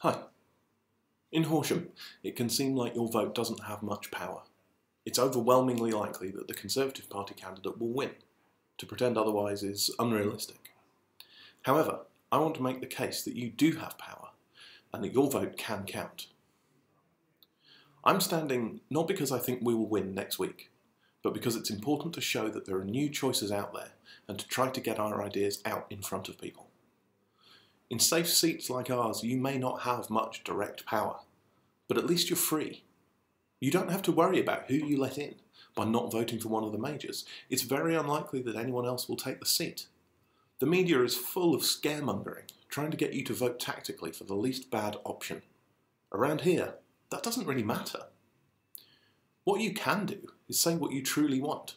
Hi. In Horsham, it can seem like your vote doesn't have much power. It's overwhelmingly likely that the Conservative Party candidate will win. To pretend otherwise is unrealistic. However, I want to make the case that you do have power and that your vote can count. I'm standing not because I think we will win next week, but because it's important to show that there are new choices out there and to try to get our ideas out in front of people. In safe seats like ours, you may not have much direct power, but at least you're free. You don't have to worry about who you let in by not voting for one of the majors. It's very unlikely that anyone else will take the seat. The media is full of scaremongering, trying to get you to vote tactically for the least bad option. Around here, that doesn't really matter. What you can do is say what you truly want.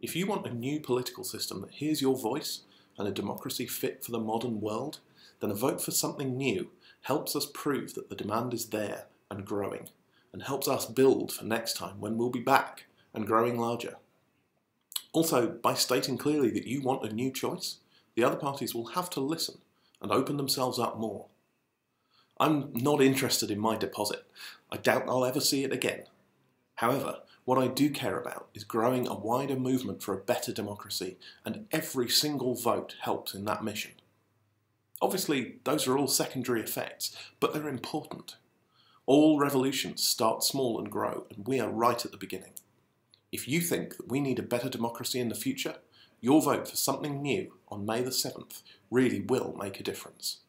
If you want a new political system that hears your voice and a democracy fit for the modern world, then a vote for something new helps us prove that the demand is there and growing, and helps us build for next time when we'll be back and growing larger. Also, by stating clearly that you want a new choice, the other parties will have to listen and open themselves up more. I'm not interested in my deposit. I doubt I'll ever see it again. However, what I do care about is growing a wider movement for a better democracy, and every single vote helps in that mission. Obviously, those are all secondary effects, but they're important. All revolutions start small and grow, and we are right at the beginning. If you think that we need a better democracy in the future, your vote for something new on May the 7th really will make a difference.